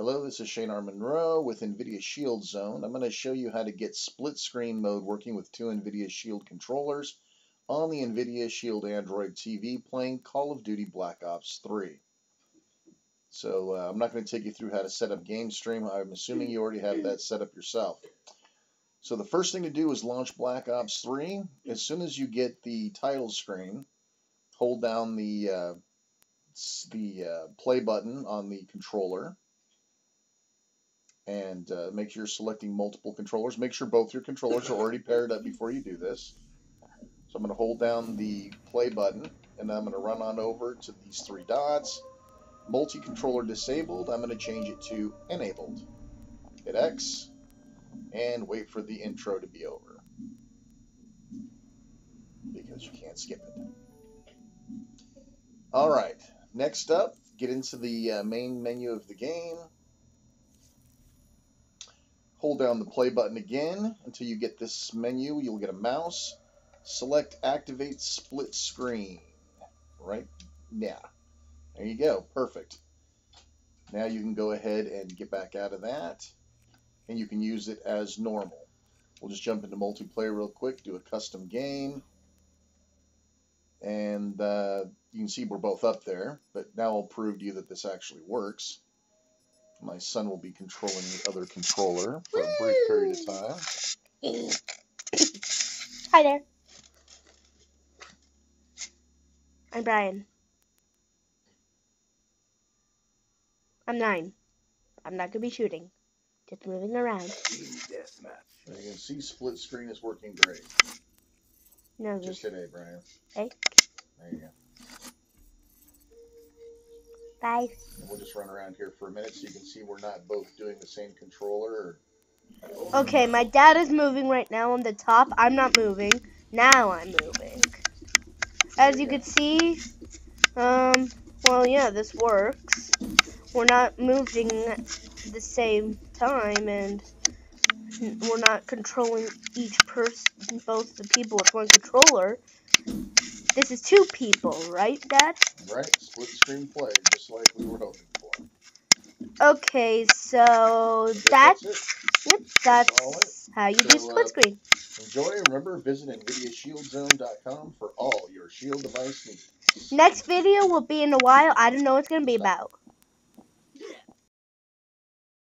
Hello, this is Shane R. Monroe with NVIDIA Shield Zone. I'm going to show you how to get split screen mode working with two NVIDIA Shield controllers on the NVIDIA Shield Android TV playing Call of Duty Black Ops 3. So uh, I'm not going to take you through how to set up Game Stream. I'm assuming you already have that set up yourself. So the first thing to do is launch Black Ops 3. As soon as you get the title screen, hold down the uh, the uh, play button on the controller and uh, make sure you're selecting multiple controllers. Make sure both your controllers are already paired up before you do this. So I'm going to hold down the play button and I'm going to run on over to these three dots. Multi-controller disabled, I'm going to change it to enabled. Hit X and wait for the intro to be over because you can't skip it. All right, next up, get into the uh, main menu of the game. Hold down the play button again until you get this menu. You'll get a mouse. Select activate split screen. Right? Yeah. There you go. Perfect. Now you can go ahead and get back out of that. And you can use it as normal. We'll just jump into multiplayer real quick, do a custom game. And uh, you can see we're both up there. But now I'll prove to you that this actually works. My son will be controlling the other controller for a brief period of time. Hi there. I'm Brian. I'm nine. I'm not gonna be shooting. Just moving around. you can see split screen is working great. No, Just hit A, Brian. Hey. There you go. Bye. And we'll just run around here for a minute so you can see we're not both doing the same controller. Or... Okay, my dad is moving right now on the top. I'm not moving. Now I'm moving. As you can see, um, well, yeah, this works. We're not moving at the same time, and we're not controlling each person, both the people with one controller. This is two people, right, Dad? Right, split screen play, just like we were hoping for. Okay, so that's, that's yep, that's how you do split uh, screen. Enjoy. Remember, visit NVIDIAShieldZone.com for all your Shield device needs. Next video will be in a while. I don't know what it's gonna be about.